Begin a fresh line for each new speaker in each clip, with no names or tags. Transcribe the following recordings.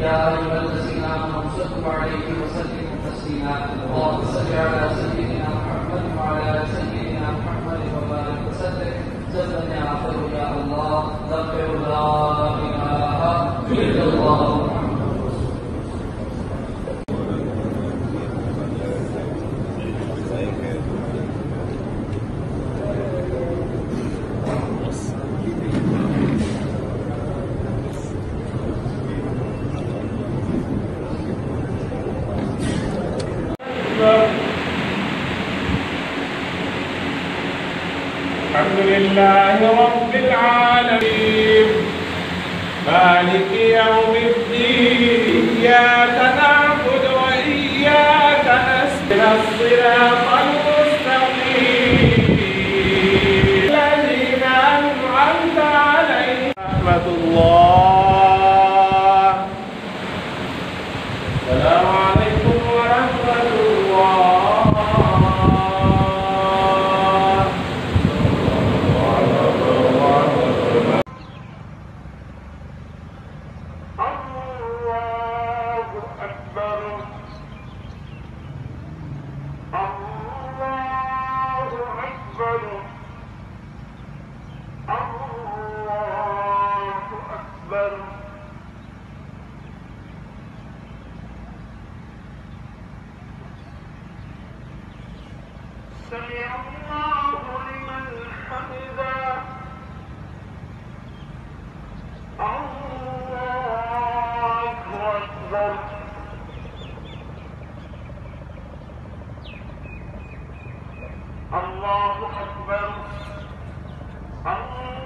يا أيها الذين آمنوا صلوا عليه وسلموا تسليما اللهم صل على سيدنا
الحمد لله رب العالمين. مالك يوم الدين إياك نعبد وإياك نستعين الصراط المستقيم. الذين أنعمت عليهم. رحمة الله. السلام عليكم ورحمة الله الله أكبر الله أكبر. الله أكبر. سمع الله لمن حمده الله أكبر الله أكبر الله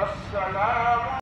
السلام